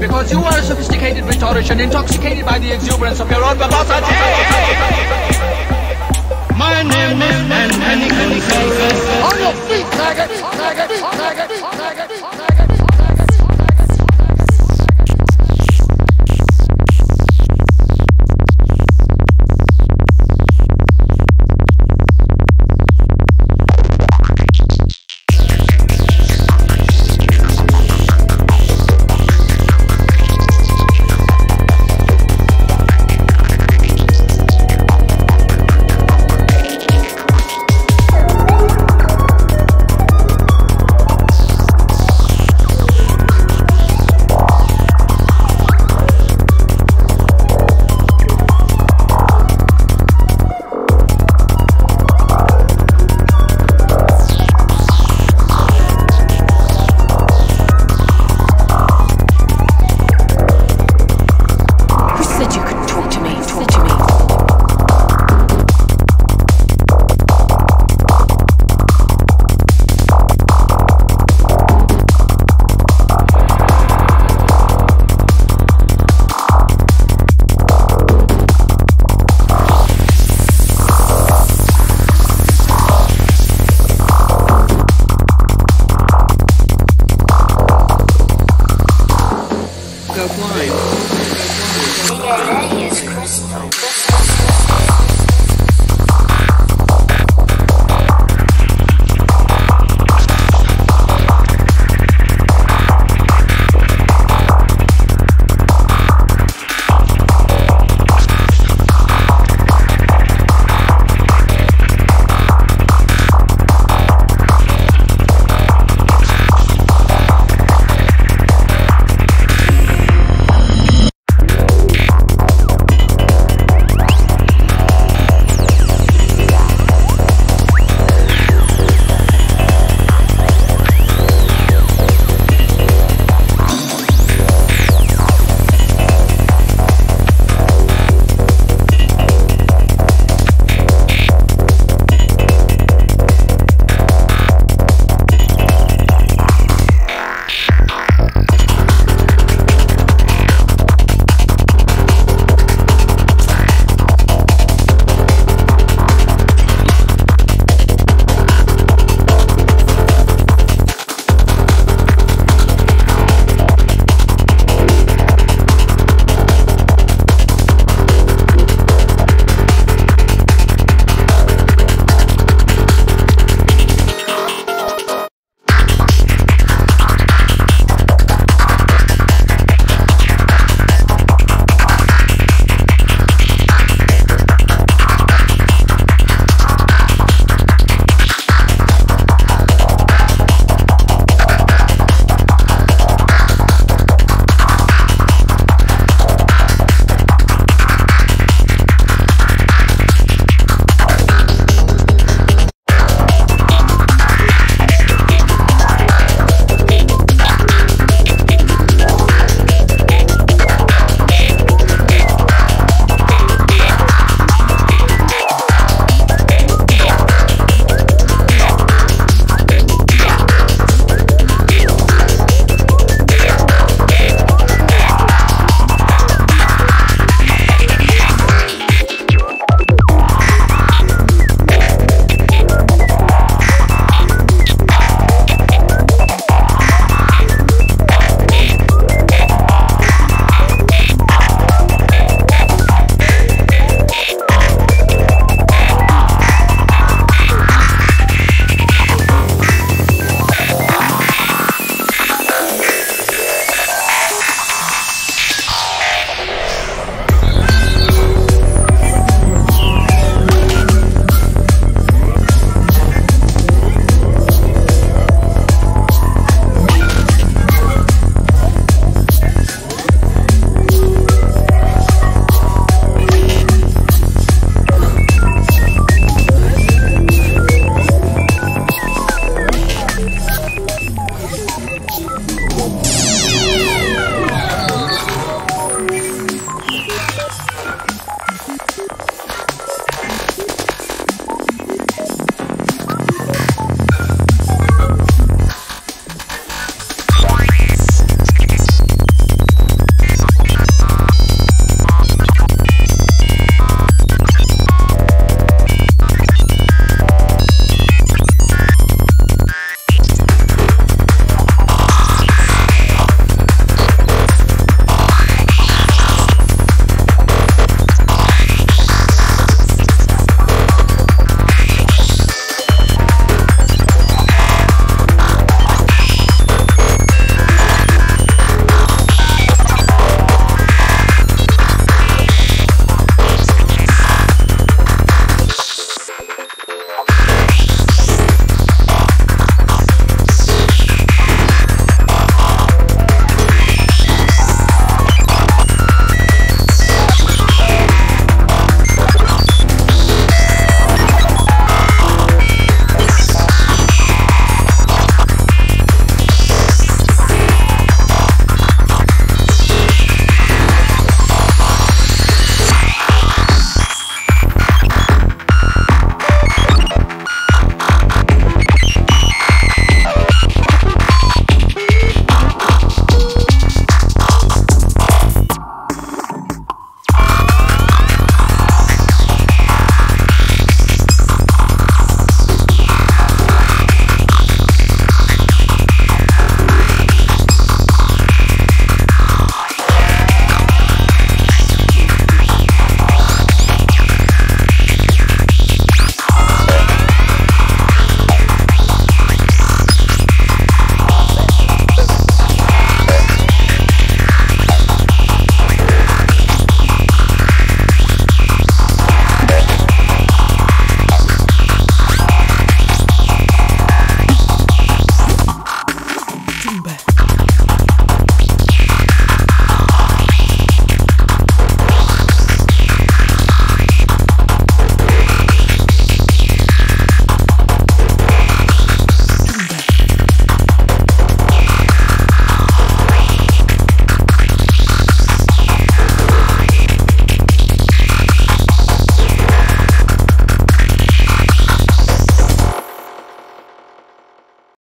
because you are a sophisticated rhetorician intoxicated by the exuberance of your own verbosity. My name is Gonzalez. On your feet, faggot!